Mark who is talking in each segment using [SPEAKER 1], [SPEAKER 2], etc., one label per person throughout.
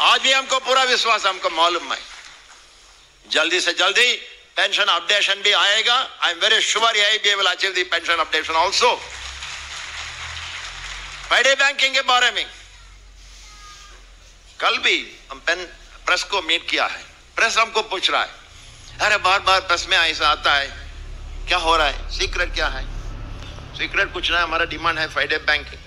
[SPEAKER 1] आज भी हमको पूरा विश्वास हमको मालूम है। जल्दी से जल्दी पेंशन अपडेशन भी आएगा। I am very sure I will achieve the pension updation also Friday banking के बारे में। कल भी हम पेन प्रेस को मीट किया है। प्रेस हमको पूछ रहा है। अरे बार बार प्रेस में ऐसा आता है। क्या हो रहा है? सीक्रेट क्या है? सीक्रेट कुछ ना हमारा डिमांड है फ्राइडे बैंकिंग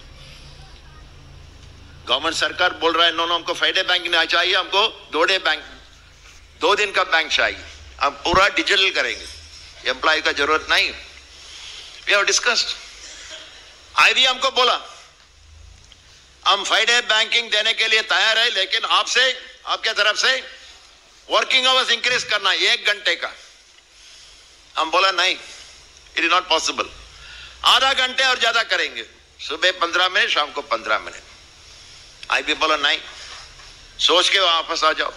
[SPEAKER 1] गवर्नमेंट सरकार बोल रहा है, नो नो, हमको फ्राइडे बैंकिंग नहीं चाहिए, हमको दो डे बैंक दो दिन का बैंक चाहिए। हम पूरा डिजिटल करेंगे। एम्प्लॉय का ज़रूरत नहीं। वी हैव डिस्कस्ड आई भी हमको बोला, हम फ्राइडे बैंकिंग देने के लिए तैयार है, लेकिन आपसे, आपके तरफ़ से वर्किंग आवर्स इंक्रीज करना एक घंटे का। हम बोला, नहीं इट इज़ नॉट पॉसिबल आधा घंटे और ज़्यादा करेंगे। सुबह पंद्रह मिनट, शाम को पंद्रह मिनट। आई बोला नहीं सोच के वापस आ जाओ।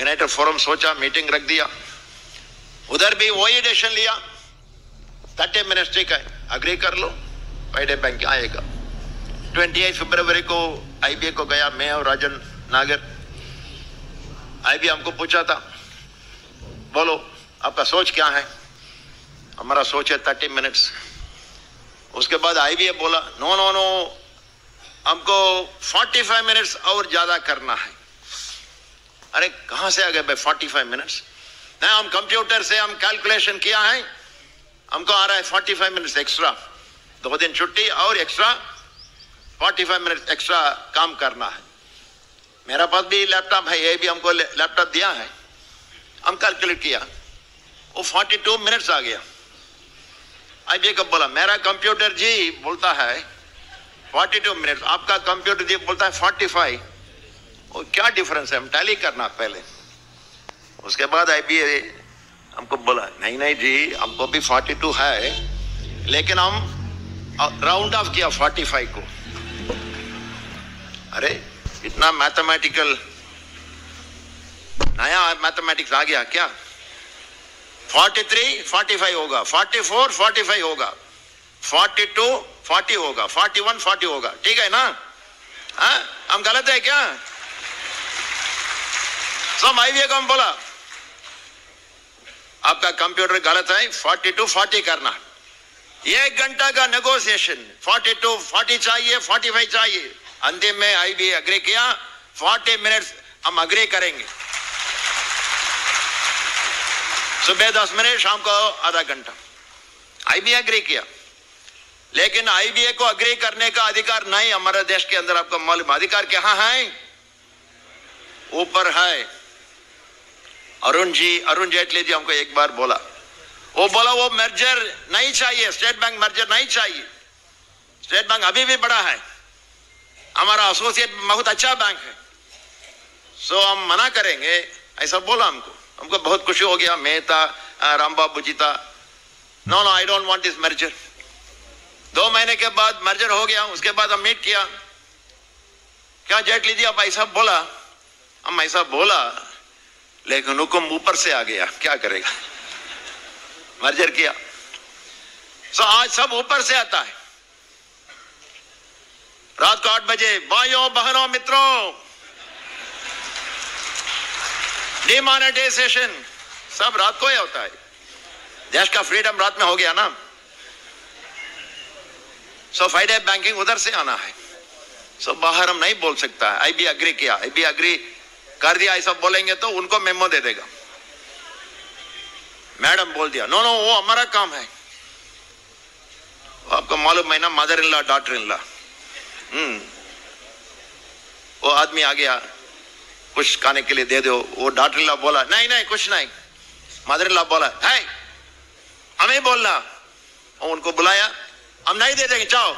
[SPEAKER 1] यूनाइटेड फोरम सोचा मीटिंग रख दिया। उधर भी वही डिसीज़न लिया। मिनट्स ठीक है अग्री कर लो फ्राइडे बैंक आएगा। 28 फरवरी को आईबीए को गया मैं और राजन नागर। आईबी हमको पूछा था, बोलो, आपका सोच क्या है? हमारा सोच है थर्टी मिनट्स उसके बाद आईबीए बोला नो नो नो हमको 45 मिनट्स और ज़्यादा करना है। अरे, कहाँ से आ गए भाई 45 मिनट्स नहीं, हम कंप्यूटर से हम कैलकुलेशन किया है। हमको आ रहा है 45 मिनट्स एक्स्ट्रा दो दिन छुट्टी और एक्स्ट्रा 45 मिनट एक्स्ट्रा काम करना है। मेरा पास भी लैपटॉप है, ये भी हमको लैपटॉप दिया है। हम कैलकुलेट किया। वो 42 मिनट्स आ गया। आई कब बोला, मेरा कंप्यूटर जी बोलता है 42 मिनट्स आपका कंप्यूटर जी बोलता है 45 वो क्या डिफरेंस है? हम टैली करना पहले. उसके बाद आई हमको बोला, नहीं नहीं जी, हमको भी 42 है. लेकिन हम राउंड ऑफ़ किया 45 को. अरे, इतना मैथमेटिकल नया मैथमेटिक्स आ गया क्या? 43 45 होगा. 44 45 होगा. 42 40 होगा 41 40 होगा। ठीक है ना? हाँ? हम गलत है क्या? सब आई को हम बोला, आपका कंप्यूटर गलत है 42 40 करना। एक घंटा का नेगोशिएशन 42 40 चाहिए 45 चाहिए। अंतिम में आई भी अग्री किया 40 मिनट्स हम अग्री करेंगे। सुबह दस मिनट, शाम को आधा घंटा। आईबी अग्री किया। लेकिन आईबीए को अग्री करने का अधिकार नहीं, हमारे देश के अंदर आपको मालूम अधिकार कहाँ है? ऊपर है। अरुण जी, अरुण जेटली जी हमको एक बार बोला। वो बोला, वो मर्जर नहीं चाहिए स्टेट बैंक मर्जर नहीं चाहिए। स्टेट बैंक अभी भी बड़ा है। हमारा एसोसिएट बहुत अच्छा बैंक है। सो हम मना करेंगे। ऐसा बोला हमको। हमको बहुत खुशी हो गया मेहता राम बाबू जी था no no I don't want this merger दो महीने के बाद मर्जर हो गया, उसके बाद हम मीट किया। क्या जेटली जी आप ऐसा बोला? हम ऐसा बोला, लेकिन हुक्म ऊपर से आ गया, क्या करेगा? मर्जर किया। सो आज सब ऊपर से आता है। रात को आठ बजे, भाइयों, बहनों, मित्रों डिमोनेटाइजेशन सब रात को ही होता है। देश का फ्रीडम रात में हो गया ना। सो फ्राइडे बैंकिंग उधर से आना है। सो बाहर हम नहीं बोल सकता। है आई बी अग्री किया। आई बी अग्री कर दिया, ऐसा बोलेंगे तो उनको मेमो दे देगा। मैडम बोल दिया नो नो वो हमारा काम है। आपको मालूम है ना mother in law daughter in law वो आदमी आ गया, कुछ खाने के लिए दे दो। वो डॉक्टर ला बोला, नहीं नहीं, कुछ नहीं। मदर इन ला बोला है हमें बोलना। उनको बुलाया। हम नहीं दे देंगे चाहो